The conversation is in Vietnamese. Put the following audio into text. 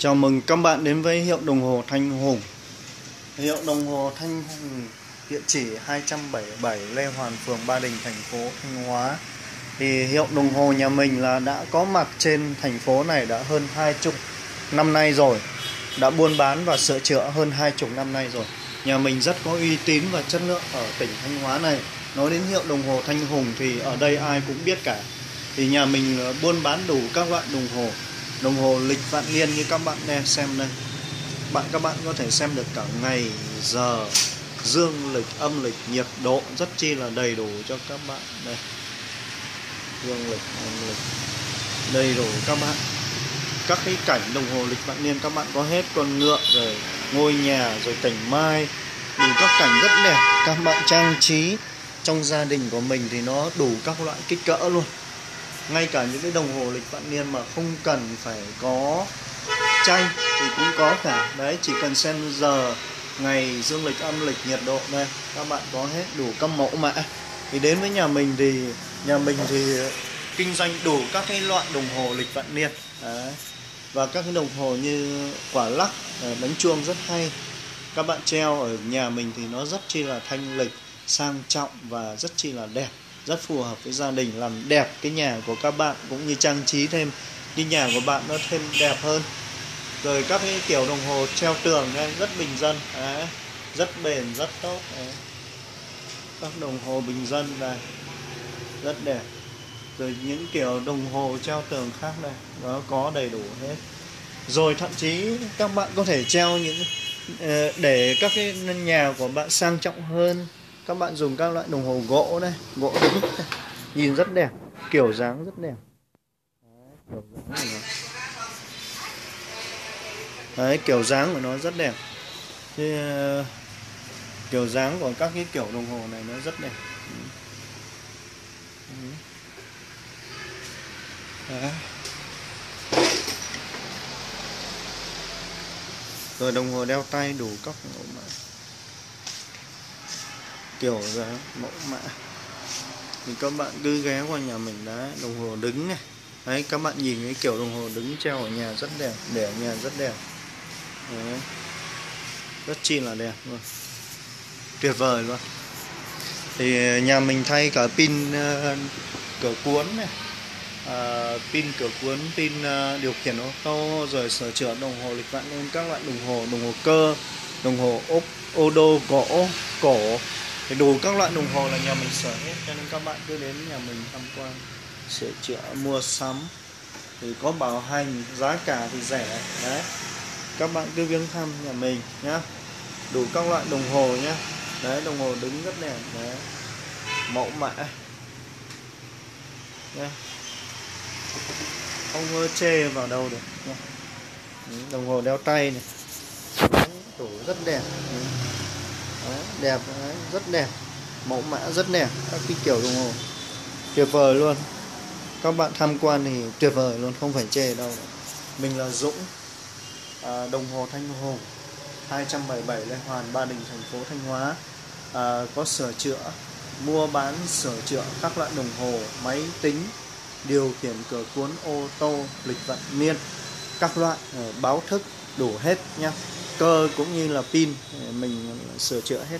Chào mừng các bạn đến với hiệu đồng hồ Thanh Hùng. Hiệu đồng hồ Thanh Hùng địa chỉ 277 Lê Hoàn, phường Ba Đình, thành phố Thanh Hóa. Thì hiệu đồng hồ nhà mình là đã có mặt trên thành phố này đã hơn hai chục năm nay rồi. Đã buôn bán và sửa chữa hơn hai chục năm nay rồi. Nhà mình rất có uy tín và chất lượng ở tỉnh Thanh Hóa này. Nói đến hiệu đồng hồ Thanh Hùng thì ở đây ai cũng biết cả. Thì nhà mình ờ, buôn bán đủ các loại đồng hồ đồng hồ lịch vạn niên như các bạn đang xem đây. Bạn, các bạn có thể xem được cả ngày, giờ, dương lịch, âm lịch, nhiệt độ rất chi là đầy đủ cho các bạn đây. Dương lịch, âm lịch, đầy đủ các bạn. Các cái cảnh đồng hồ lịch vạn niên các bạn có hết con ngựa, rồi ngôi nhà, rồi cảnh mai. Đủ các cảnh rất đẹp. Các bạn trang trí trong gia đình của mình thì nó đủ các loại kích cỡ luôn ngay cả những cái đồng hồ lịch vạn niên mà không cần phải có tranh thì cũng có cả. Đấy, chỉ cần xem giờ, ngày, dương lịch, âm lịch, nhiệt độ đây các bạn có hết đủ các mẫu mã thì đến với nhà mình thì, nhà mình thì kinh doanh đủ các cái loại đồng hồ lịch vạn niên. Đấy. và các cái đồng hồ như quả lắc ờ, bánh chuông rất hay. Các bạn treo ở nhà mình thì nó rất chi là thanh lịch, sang trọng và rất chi là đẹp rất phù hợp với gia đình làm đẹp cái nhà của các bạn cũng như trang trí thêm đi nhà của bạn nó thêm đẹp hơn. Rồi các cái kiểu đồng hồ treo tường đây rất bình dân đấy, rất bền rất tốt đấy. các đồng hồ bình dân này rất đẹp. Rồi những kiểu đồng hồ treo tường khác đây nó có đầy đủ hết. Rồi thậm chí các bạn có thể treo những ờ, để các cái nhà của bạn sang trọng hơn các bạn dùng các loại đồng hồ gỗ đây gỗ đứng nhìn rất đẹp kiểu dáng rất đẹp. Đấy kiểu dáng của nó rất đẹp. Thì uh, ờ, kiểu dáng của các cái kiểu đồng hồ này nó rất đẹp. Đấy. rồi đồng hồ đeo tay đủ các mẫu mã kiểu dáng mẫu mã. Thì các bạn cứ ghé qua nhà mình đấy đồng hồ đứng này. Đấy các bạn nhìn cái kiểu đồng hồ đứng treo ở nhà rất đẹp để ở nhà rất đẹp. Đấy. rất chi là đẹp luôn. Tuyệt vời luôn. Thì nhà mình thay cả pin uh, cửa cuốn này. Uh, pin cửa cuốn pin uh, điều khiển ô tô rồi sửa chữa đồng hồ lịch vạn nên các loại đồng hồ đồng hồ cơ đồng hồ ốp ô đô gỗ cổ thì đủ các loại đồng hồ là nhà mình sửa hết cho nên các bạn cứ đến nhà mình tham quan sửa chữa mua sắm. Thì có bảo hành giá cả thì rẻ đấy. Các bạn cứ viếng thăm nhà mình nhá. Đủ các loại đồng hồ nhá. Đấy đồng hồ đứng rất đẹp đấy. Mẫu mã. Nhá. Không có chê vào đâu được nhá. đồng hồ đeo tay này. Đấy, tủ rất đẹp. Đấy đấy, đẹp đấy, rất đẹp mẫu mã rất đẹp các cái kiểu đồng hồ. Tuyệt vời luôn. Các bạn tham quan thì tuyệt vời luôn không phải chê đâu. Mình là Dũng à, đồng hồ Thanh Hùng 277 Lê Hoàn Ba Đình thành phố Thanh Hóa. À, có sửa chữa mua bán sửa chữa các loại đồng hồ máy tính điều khiển cửa cuốn ô tô lịch vận niên các loại ờ, báo thức đủ hết nhé cơ cũng như là pin mình sửa chữa hết.